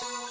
Bye.